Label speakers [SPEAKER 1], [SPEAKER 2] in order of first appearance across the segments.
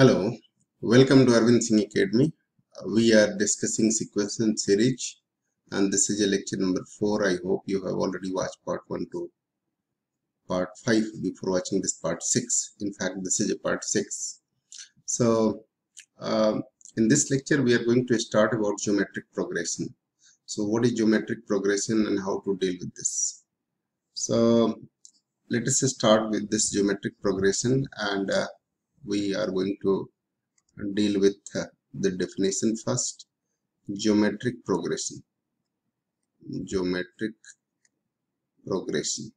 [SPEAKER 1] Hello, welcome to Arbind Singh Academy. Uh, We are discussing sequence and series and this is a lecture number 4. I hope you have already watched part 1 to part 5 before watching this part 6. In fact, this is a part 6. So, um, in this lecture we are going to start about geometric progression. So, what is geometric progression and how to deal with this? So, let us start with this geometric progression and uh, we are going to deal with uh, the definition first. Geometric progression. Geometric progression.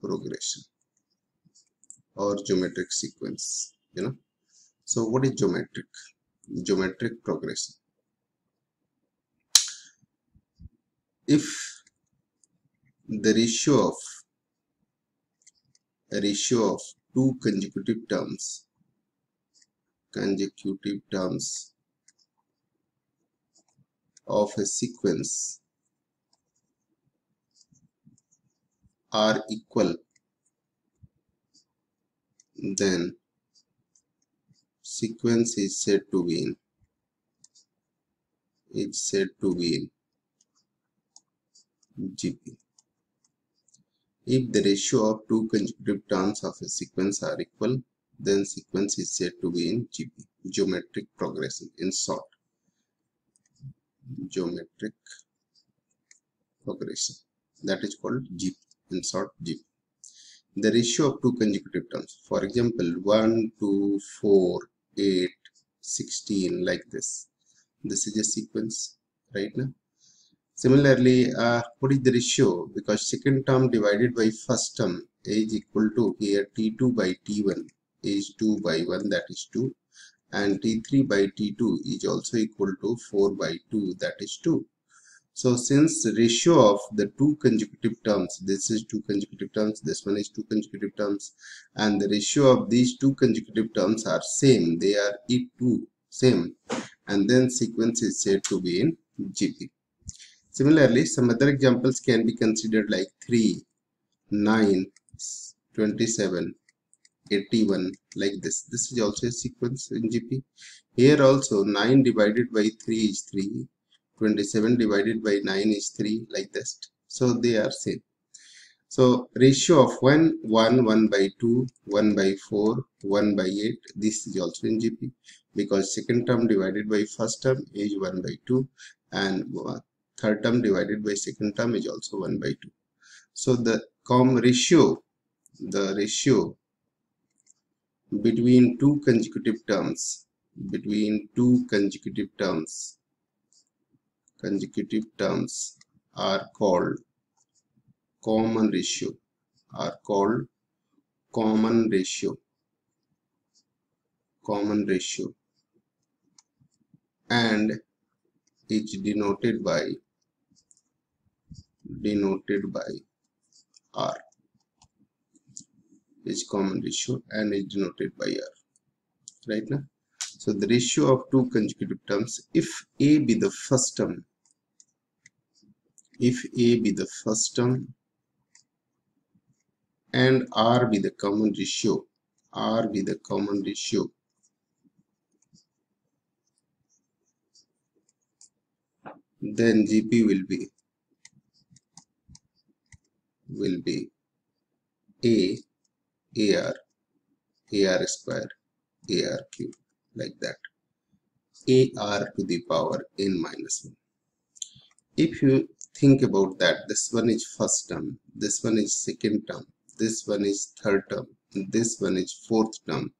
[SPEAKER 1] Progression. Or geometric sequence you know. So what is geometric? Geometric progression. If the ratio of a ratio of two consecutive terms. Consecutive terms of a sequence are equal then sequence is said to be in is said to be in GP if the ratio of two consecutive terms of a sequence are equal, then sequence is said to be in GP, geometric progression in short. Geometric progression that is called GP in short GP. The ratio of two consecutive terms, for example, 1, 2, 4, 8, 16 like this. This is a sequence right now Similarly, uh, what is the ratio? Because second term divided by first term is equal to here T2 by T1 is 2 by 1 that is 2 and T3 by T2 is also equal to 4 by 2 that is 2. So since ratio of the two consecutive terms, this is two consecutive terms, this one is two consecutive terms and the ratio of these two consecutive terms are same, they are E2 same and then sequence is said to be in GP. Similarly, some other examples can be considered like 3, 9, 27, 81 like this. This is also a sequence in GP. Here also 9 divided by 3 is 3, 27 divided by 9 is 3 like this. So they are same. So ratio of 1, 1, 1 by 2, 1 by 4, 1 by 8. This is also in GP because second term divided by first term is 1 by 2 and third term divided by second term is also 1 by 2 so the com ratio the ratio between two consecutive terms between two consecutive terms consecutive terms are called common ratio are called common ratio common ratio. And is denoted by denoted by R is common ratio and is denoted by R right now so the ratio of two consecutive terms if A be the first term if A be the first term and R be the common ratio R be the common ratio then GP will be will be A AR AR square AR cube like that. AR to the power n minus 1 if you think about that this one is first term this one is second term this one is third term this one is fourth term.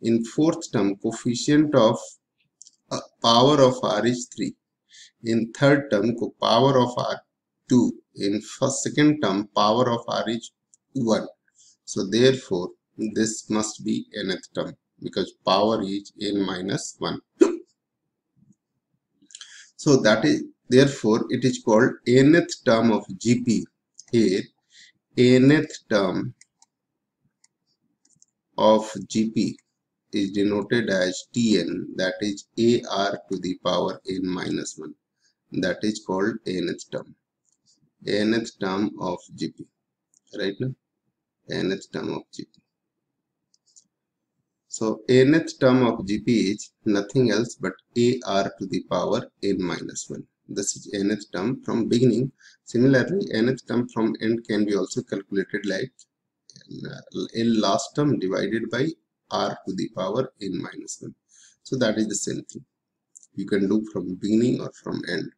[SPEAKER 1] In fourth term coefficient of uh, power of r is 3 in third term power of r 2 in first second term power of r is 1 so therefore this must be nth term because power is n minus 1 so that is therefore it is called nth term of gp here nth term of gp is denoted as tn that is ar to the power n minus 1 that is called nth term nth term of gp right? Now nth term of gp so nth term of gp is nothing else but ar to the power n minus 1 this is nth term from beginning. Similarly nth term from end can be also calculated like l last term divided by r to the power n minus 1 so that is the same thing. You can do from beginning or from end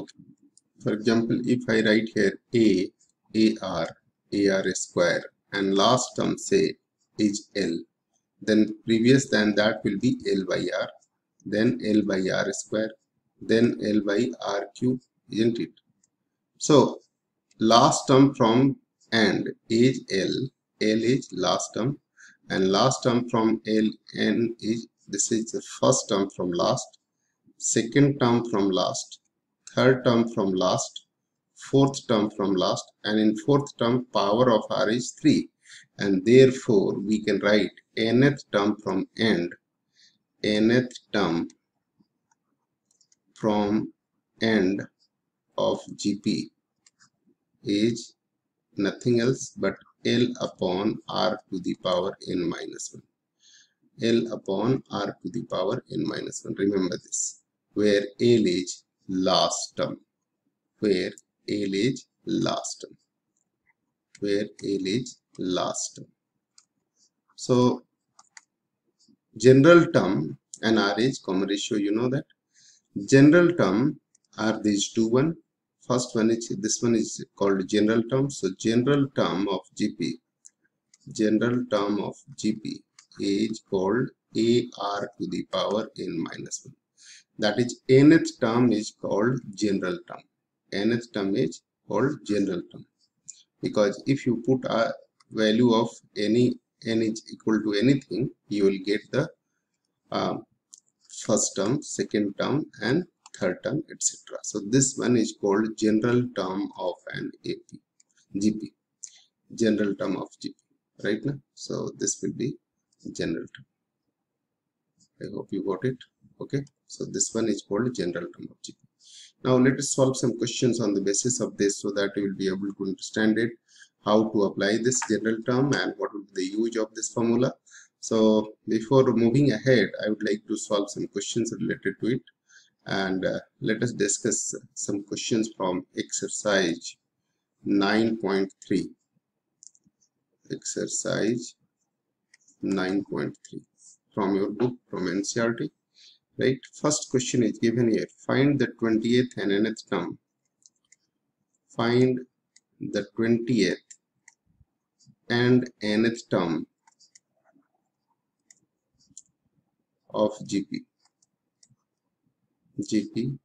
[SPEAKER 1] okay for example if i write here a ar ar square and last term say is l then previous than that will be l by r then l by r square then l by r cube isn't it? So last term from end is l l is last term and last term from l n is this is the first term from last second term from last third term from last fourth term from last and in fourth term power of r is 3 and therefore we can write nth term from end nth term from end of gp is nothing else but L upon R to the power n minus 1. L upon R to the power n minus 1. Remember this. Where L is last term. Where L is last term. Where L is last term. So, general term and R is common ratio. You know that. General term are these two one first one is this one is called general term so general term of gp general term of gp is called ar to the power n minus 1 that is nth term is called general term. Nth term is called general term. Because if you put a value of any n is equal to anything you will get the uh, first term second term and third term etc so this one is called general term of an ap gp general term of gp right now so this will be general term. I hope you got it okay so this one is called general term of gp now let us solve some questions on the basis of this so that you will be able to understand it how to apply this general term and what would be the use of this formula. So before moving ahead i would like to solve some questions related to it. And uh, let us discuss some questions from exercise 9.3 exercise 9.3 from your book from NCERT right first question is given here find the 20th and nth term find the 20th and nth term of GP GP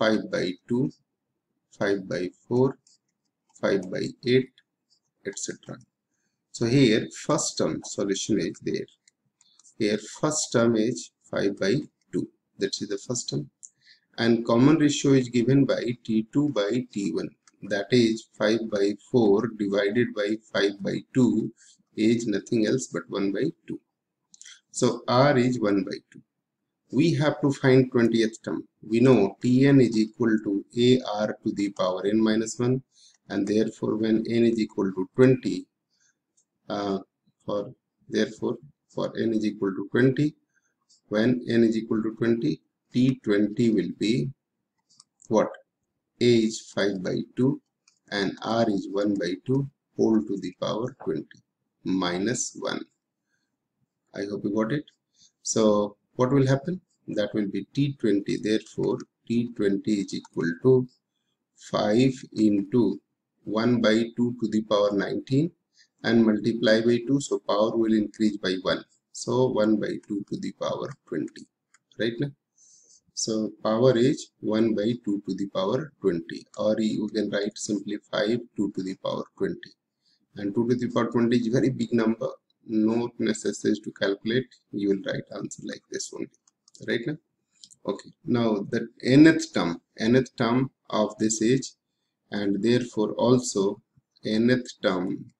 [SPEAKER 1] 5 by 2, 5 by 4, 5 by 8, etc. So here first term solution is there. Here first term is 5 by 2. That is the first term. And common ratio is given by T2 by T1. That is 5 by 4 divided by 5 by 2 is nothing else but 1 by 2. So R is 1 by 2 we have to find 20th term. We know Tn is equal to AR to the power n minus 1 and therefore when n is equal to 20 uh, for therefore for n is equal to 20 when n is equal to 20 T20 will be what A is 5 by 2 and R is 1 by 2 whole to the power 20 minus 1. I hope you got it. So what will happen that will be t20 therefore t20 is equal to 5 into 1 by 2 to the power 19 and multiply by 2 so power will increase by 1 so 1 by 2 to the power 20 right now so power is 1 by 2 to the power 20 or you can write simply 5 2 to the power 20 and 2 to the power 20 is very big number. Not necessary to calculate. You will write answer like this only. Right now okay. Now the nth term. Nth term of this is and therefore also nth term.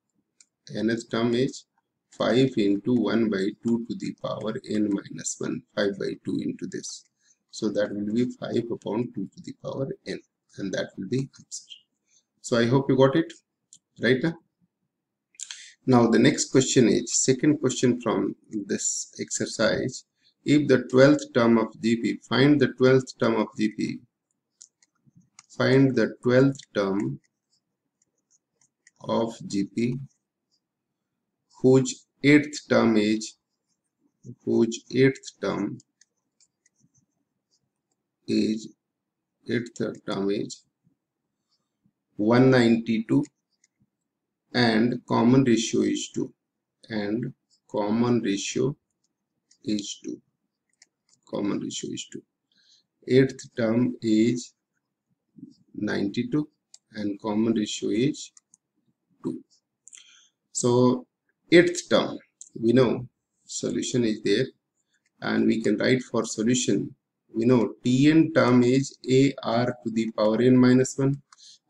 [SPEAKER 1] Nth term is 5 into 1 by 2 to the power n minus 1 5 by 2 into this. So that will be 5 upon 2 to the power n and that will be answer. So i hope you got it right? Now Now the next question is, second question from this exercise, if the 12th term of GP, find the 12th term of GP, find the 12th term of GP whose 8th term is, whose 8th term is, 8th term is 192 and common ratio is 2 and common ratio is 2 common ratio is 2 eighth term is 92 and common ratio is 2 so eighth term. We know solution is there and we can write for solution. We know tn term is ar to the power n minus 1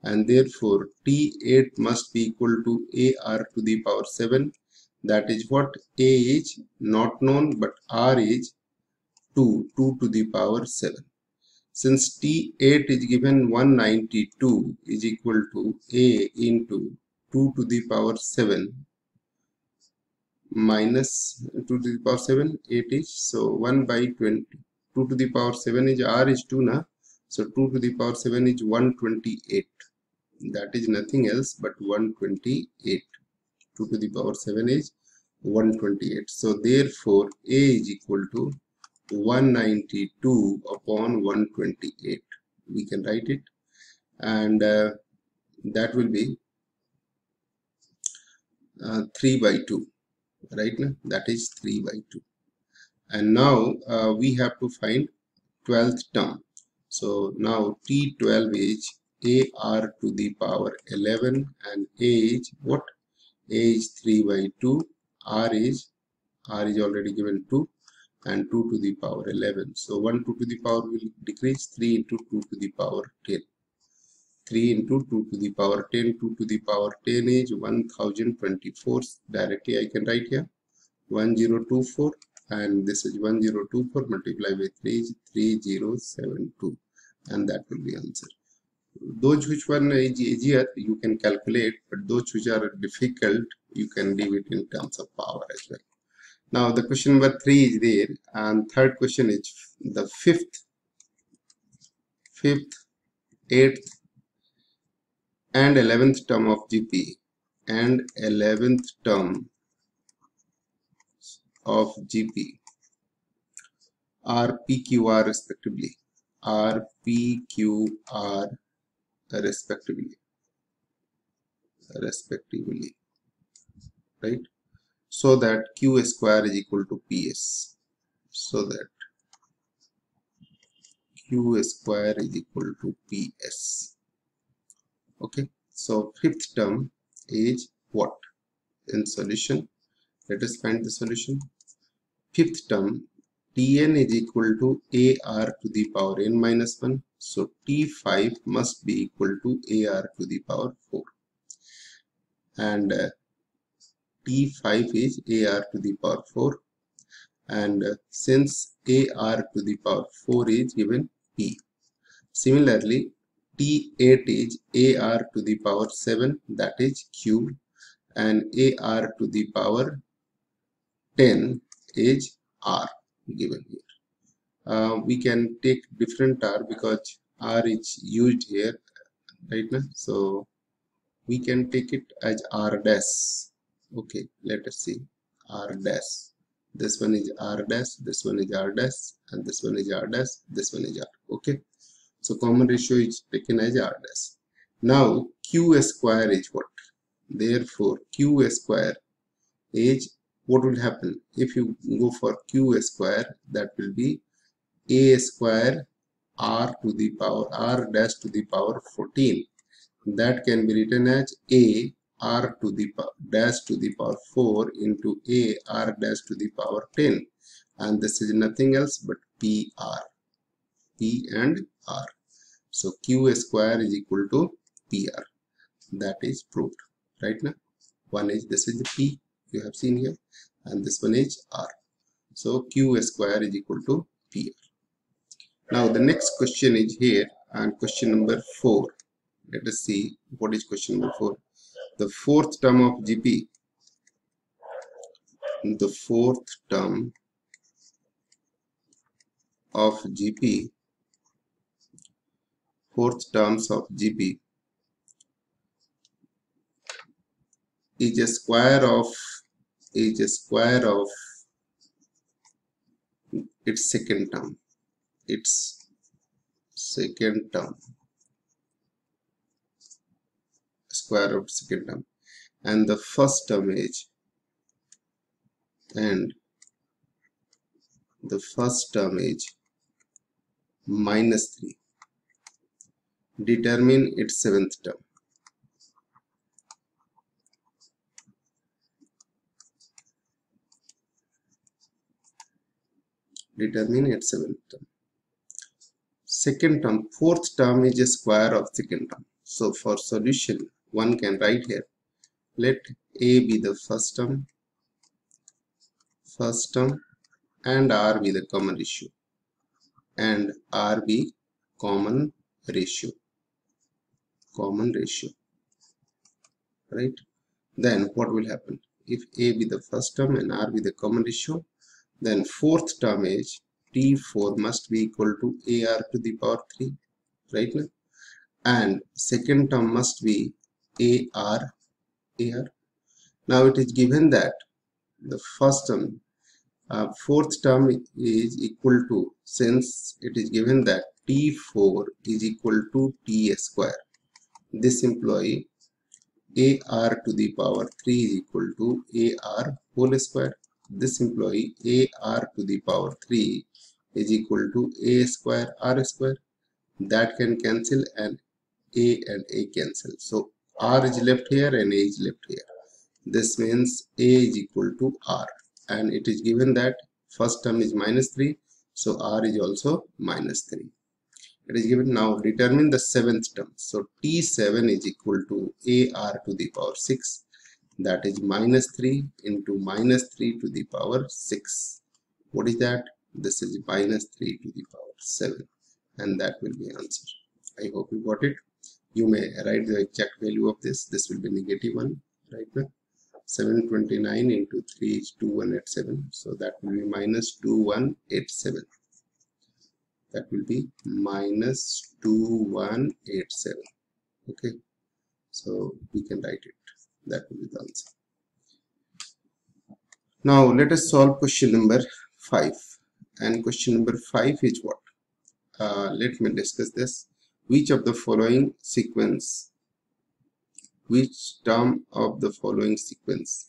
[SPEAKER 1] and therefore T8 must be equal to AR to the power 7 that is what A is not known but R is 2 2 to the power 7 since T8 is given 192 is equal to A into 2 to the power 7 minus 2 to the power 7 8 is so 1 by 20 2 to the power 7 is R is 2 na so 2 to the power 7 is 128 that is nothing else but 128 2 to the power 7 is 128 so therefore a is equal to 192 upon 128 we can write it. And uh, that will be uh, 3 by 2 right? Now that is 3 by 2 and now uh, we have to find 12th term. So now t12 is ar to the power 11 and a is what? A is 3 by 2 r is r is already given 2 and 2 to the power 11 so 1 2 to the power will decrease 3 into 2 to the power 10 3 into 2 to the power 10 2 to the power 10 is 1024 directly i can write here. 1024 and this is 1024 multiplied by 3 is 3072 and that will be answer. Those which one is easier you can calculate but those which are difficult you can leave it in terms of power as well. Now the question number three is there and third question is the fifth fifth eighth and 11th term of gp and 11th term of gp are pqr respectively. Are pqr respectively. Respectively. Right? So that q square is equal to ps so that q square is equal to ps okay. So fifth term is what? In solution. Let us find the solution. Fifth term tn is equal to ar to the power n minus 1 so t5 must be equal to ar to the power 4 and uh, t5 is ar to the power 4 and uh, since ar to the power 4 is given p. Similarly t8 is ar to the power 7 that is q and ar to the power 10 is r given here. Uh, we can take different R because R is used here right now. So we can take it as R dash. Okay, let us see R dash. This one is R dash, this one is R dash, and this one is R dash, this one is R. Okay, so common ratio is taken as R dash. Now Q square is what? Therefore, Q square is what will happen if you go for q square that will be a square r to the power r dash to the power 14 that can be written as a r to the dash to the power 4 into a r dash to the power 10 and this is nothing else but pr p and r. So q square is equal to pr that is proved. Right now one is this is the p you have seen here and this one is r. So q square is equal to pr now the next question is here and question number four. Let us see what is question number four. The fourth term of gp the fourth term of GP fourth terms of GP is a square of is a square of its second term its second term square of second term. And the first term is and the first term is minus 3 determine its seventh term. Determine its seventh term. Second term fourth term is a square of second term. So for solution one can write here. Let a be the first term first term and r be the common ratio and r be common ratio common ratio right? Then what will happen? If a be the first term and r be the common ratio then fourth term is t4 must be equal to ar to the power 3 right? Now and second term must be ar ar now it is given that the first term uh, fourth term is equal to since it is given that t4 is equal to t square this employee ar to the power 3 is equal to ar whole square. This employee ar to the power 3 is equal to a square r square. That can cancel and a and a cancel. So r is left here and a is left here. This means a is equal to r and it is given that first term is minus 3 so r is also minus 3 it is given now. Determine the seventh term. So t7 is equal to ar to the power 6 that is minus 3 into minus 3 to the power 6 what is that? This is minus 3 to the power 7 and that will be answer. I hope you got it. You may write the exact value of this. This will be negative 1 right now. 729 into 3 is 2187 so that will be minus 2187 that will be minus 2187 okay? So we can write it. That will be the answer. Now let us solve question number 5 and question number 5 is what? Uh, let me discuss this. Which of the following sequence? Which term of the following sequence?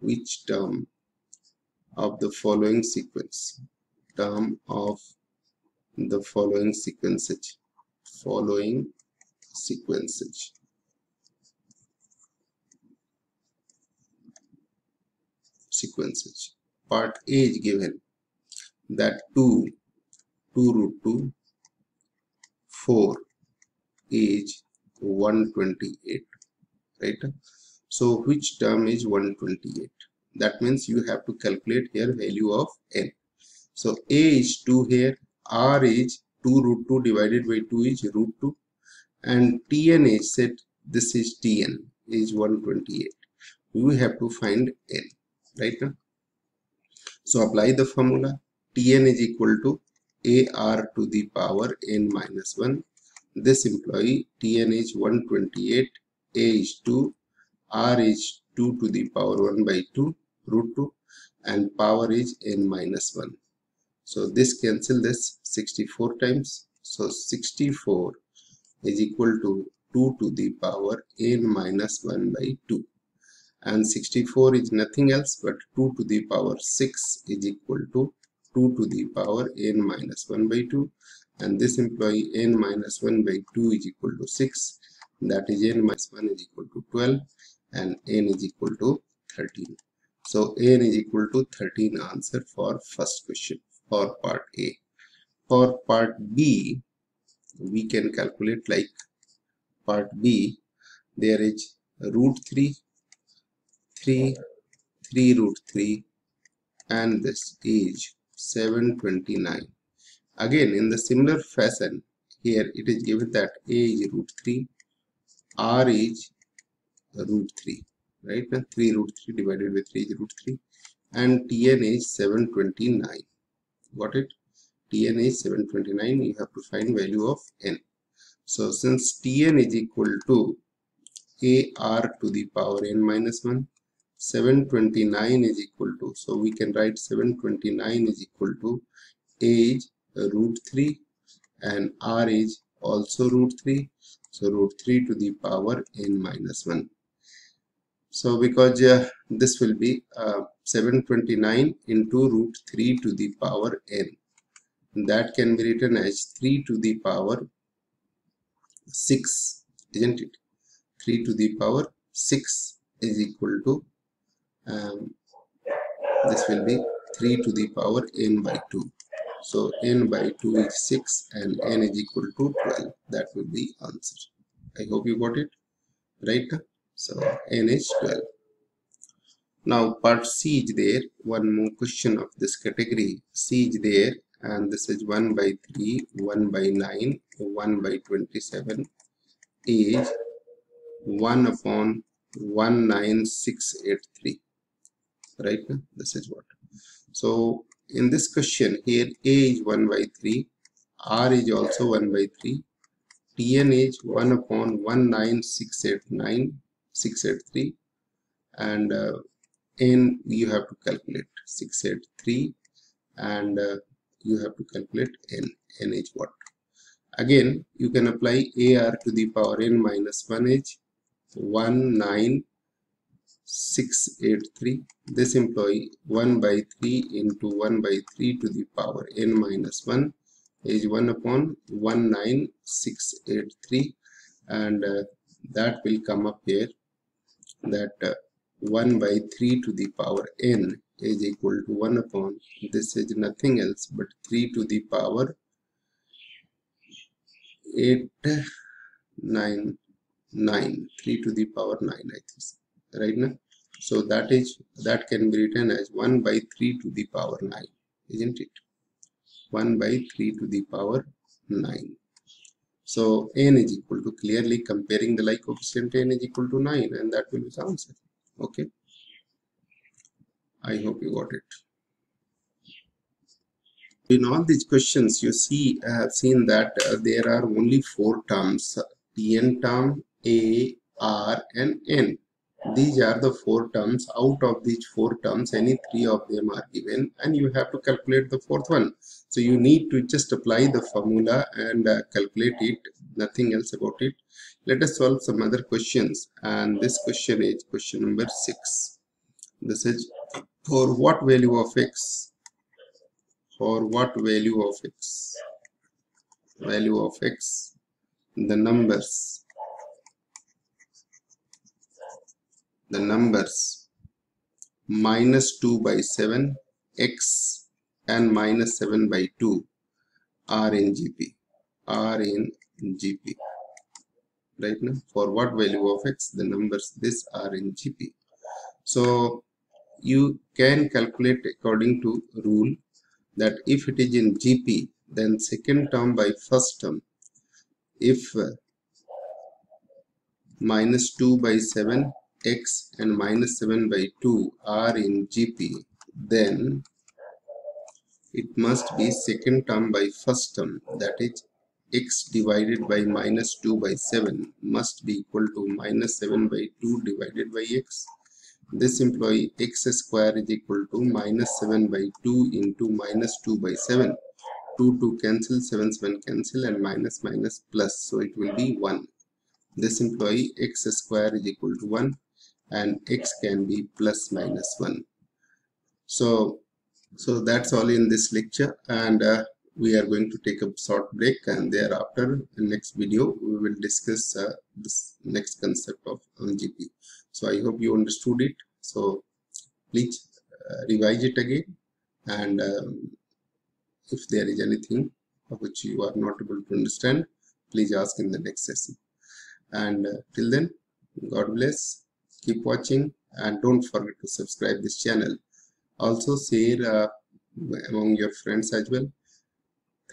[SPEAKER 1] Which term of the following sequence? Term of the following sequences. Following sequences. Sequences. Part a is given. That 2 2 root 2 4 is 128 right? So which term is 128 that means you have to calculate here value of n. So a is 2 here r is 2 root 2 divided by 2 is root 2 and tn is set this is tn is 128 we have to find n right now? So apply the formula. Tn is equal to ar to the power n minus 1 this employee tn is 128 a is 2 r is 2 to the power 1 by 2 root 2 and power is n minus 1 so this cancel this 64 times. So 64 is equal to 2 to the power n minus 1 by 2 and 64 is nothing else but 2 to the power 6 is equal to 2 to the power n minus 1 by 2 and this employee n minus 1 by 2 is equal to 6 that is n minus 1 is equal to 12 and n is equal to 13 so n is equal to 13 answer for first question for part a. For part b we can calculate like part b there is root 3 3 3 root 3 and this is 729 again in the similar fashion here it is given that a is root 3 r is root 3 right? Now 3 root 3 divided by 3 is root 3 and tn is 729 got it? Tn is 729 you have to find value of n. So since tn is equal to ar to the power n minus 1 729 is equal to so we can write 729 is equal to age root 3 and r is also root 3 so root 3 to the power n minus 1 so because uh, this will be uh, 729 into root 3 to the power n. That can be written as 3 to the power 6 isn't it? 3 to the power 6 is equal to um, this will be 3 to the power n by 2 so n by 2 is 6 and n is equal to 12 that will be answer. I hope you got it right. So n is 12 now part c is there one more question of this category. C is there and this is 1 by 3 1 by 9 1 by 27 is 1 upon 19683 right this is what. So in this question here a is 1 by 3 r is also 1 by 3 tn is 1 upon 19689 683 and uh, n you have to calculate 683 and uh, you have to calculate n n is what again you can apply ar to the power n minus 1 is 19683 this employee 1 by 3 into 1 by 3 to the power n minus 1 is 1 upon 19683 and uh, that will come up here that uh, 1 by 3 to the power n is equal to 1 upon this is nothing else but 3 to the power 8 9 9 3 to the power 9 i think. Right now so that is that can be written as 1 by 3 to the power 9 isn't it? 1 by 3 to the power 9 so n is equal to clearly comparing the like coefficient n is equal to 9 and that will be the answer okay. I hope you got it. In all these questions you see i have seen that uh, there are only four terms tn term a r and n. These are the four terms. Out of these four terms any three of them are given and you have to calculate the fourth one. So you need to just apply the formula and uh, calculate it. Nothing else about it let us solve some other questions and this question is question number six. This is for what value of x? For what value of x? Value of x the numbers. The numbers minus 2 by 7 x and minus 7 by 2 are in gp are in gp right now for what value of x the numbers this are in gp so you can calculate according to rule that if it is in gp then second term by first term if minus 2 by 7 x and minus 7 by 2 are in GP, then it must be second term by first term that is x divided by minus 2 by 7 must be equal to minus 7 by 2 divided by x. This employee x square is equal to minus 7 by 2 into minus 2 by 7. 2 to cancel 7 7 cancel and minus minus plus so it will be 1 this employee x square is equal to 1 and x can be plus minus 1 so so that's all in this lecture and uh, we are going to take a short break and thereafter in next video we will discuss uh, this next concept of GP. so i hope you understood it. So please uh, revise it again and um, if there is anything which you are not able to understand please ask in the next session. And uh, till then god bless. Keep watching and don't forget to subscribe this channel. Also share uh, among your friends as well